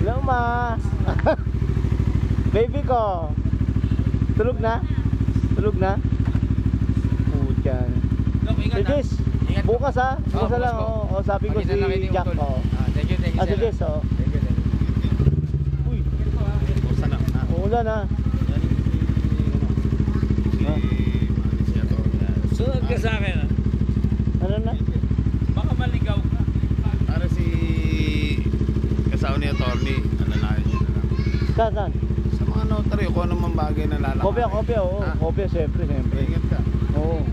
Hello ma. Baby ko. Tulog na? Tulog na? Pucha. Dok, ingat Si ha. Jess, Ingat. bukas ha? Bukas na lang. bukas po. Oh, oh, sabi ko si Jack. Utol. Oh. Ah, thank you, thank you. Ah, oh. Thank you, thank you. Uy, O, sana. Ah, uulan ha. yan si, ano, si, si Ator. Sunod ka sa akin. ah. Ano na? Baka maligaw ka. Para si kasama ni attorney, alalayan niyo na lang. Saan, saan? Sa mga notary, kung ano man bagay na lalaki. Kopya, kopya, oo. Ah. Kopya, siyempre, siyempre. Ingat ka. Oo.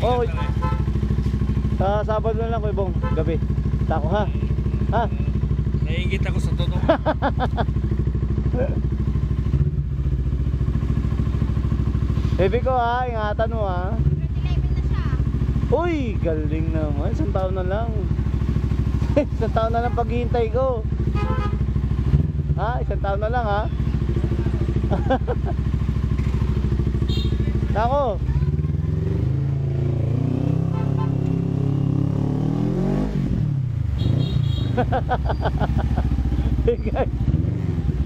Oh. Sa Sabado na lang, Kuya Bong. Gabi. Tako ha? Ha? Naiingit ako sa totoo. Baby ko ha, ingatan mo ha. Uy, galing naman. Isang taon na lang. isang taon na lang paghihintay ko. Ha? Isang taon na lang ha. Tako. Bigay.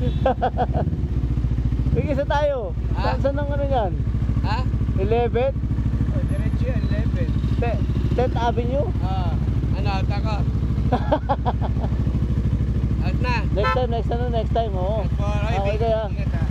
Sa tayo. Ha? Saan saan ang ano yan? ha? 11? Oh, diretso yan, 11. Te- 10th Avenue? Ah, ano, taka. At na. Next time, next time, next time, oo. Okay kaya. Ingat ha.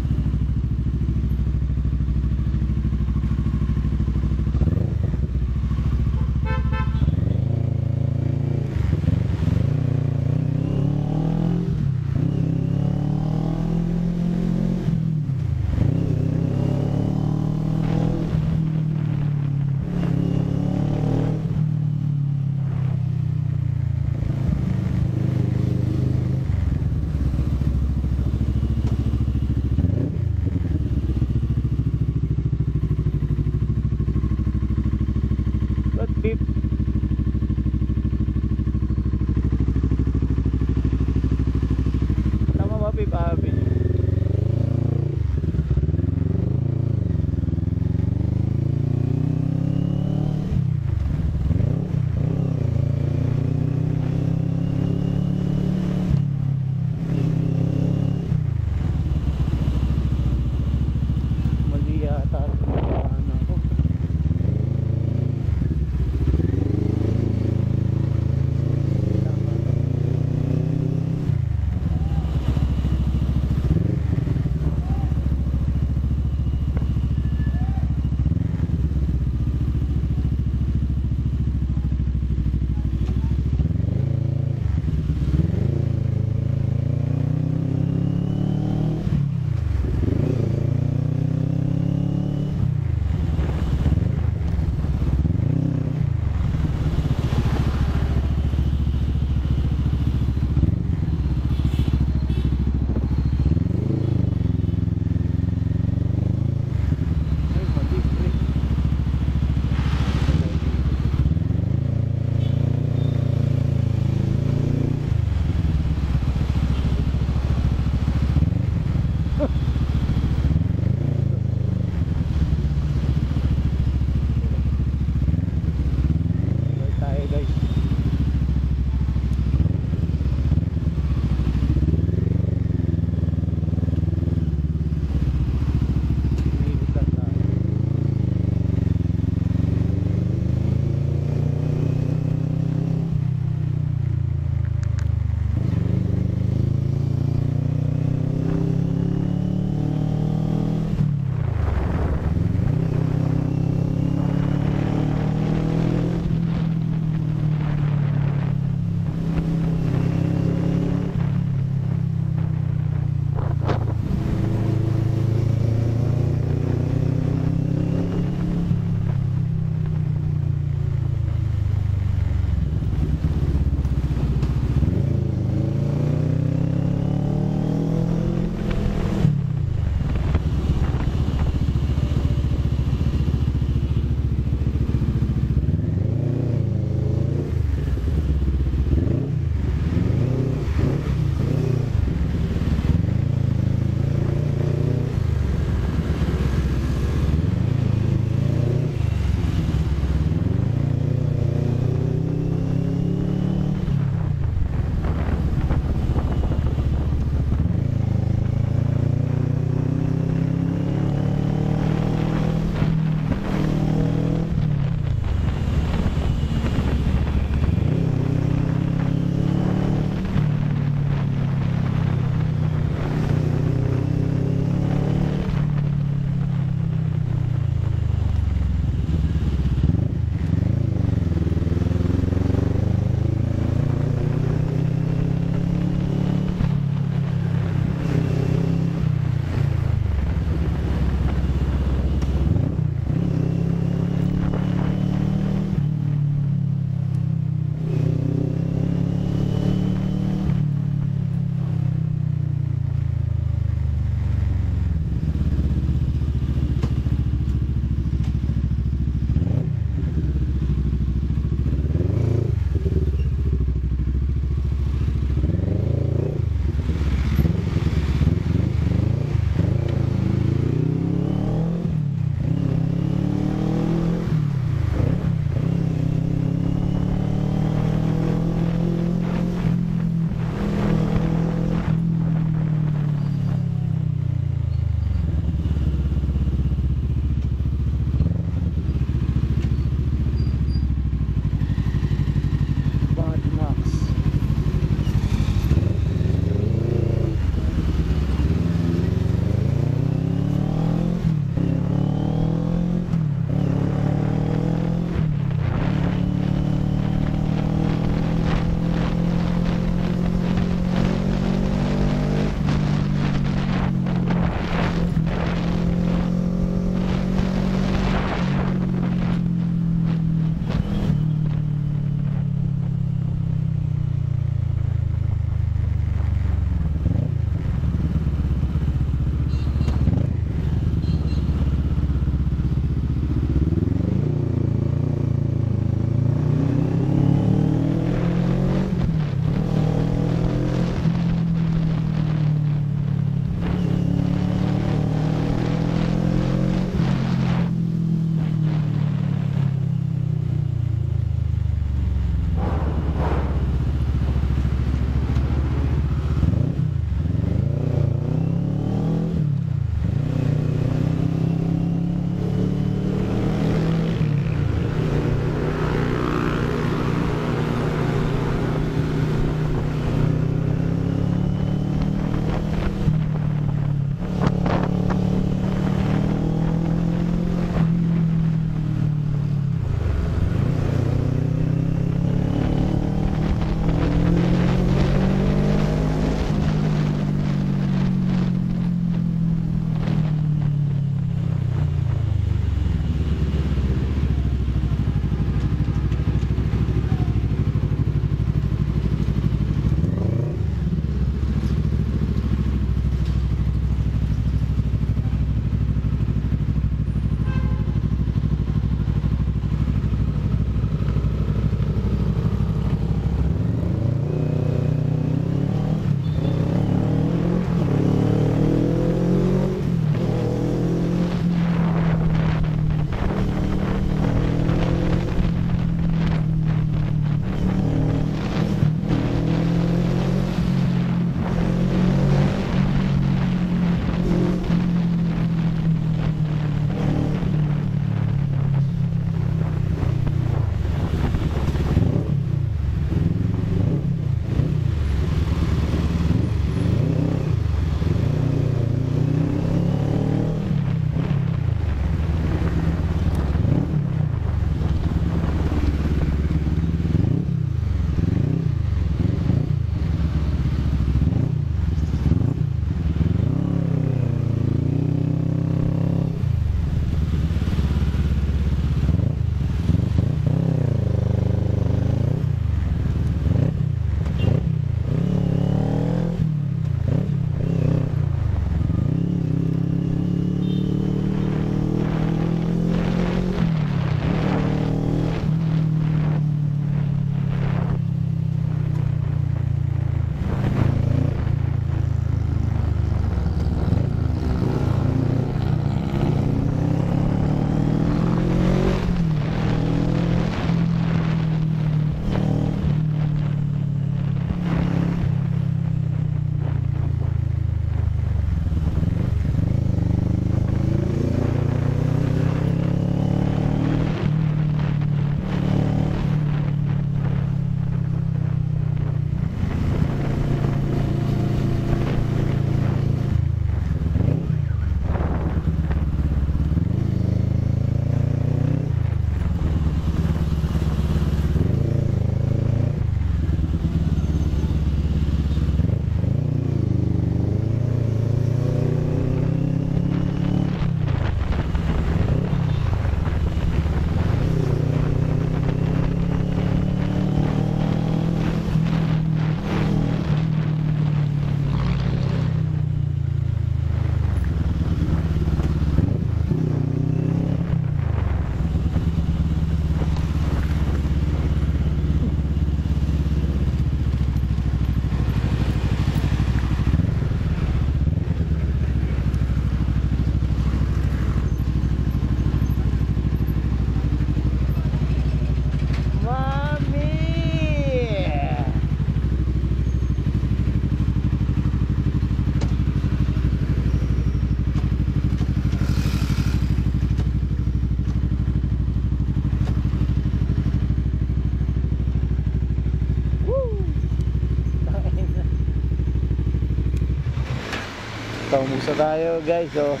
Taumusa tayo guys, so.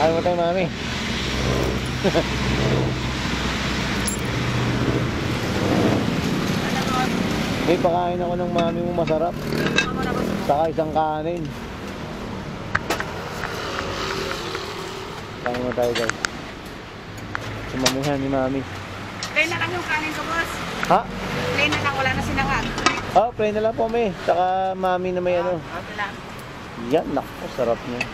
Ayaw mo tayo, mami. May pakain ako ng mami mo masarap. Saka isang kanin. Tayo na tayo guys. Sumamihan ni mami. Plain na lang yung kanin ko, boss. Ha? Plain na lang, wala na sinangag. Oh, plain na lang po may. Saka mami na may ano. Okay lang. Yan, naku, sarap niya.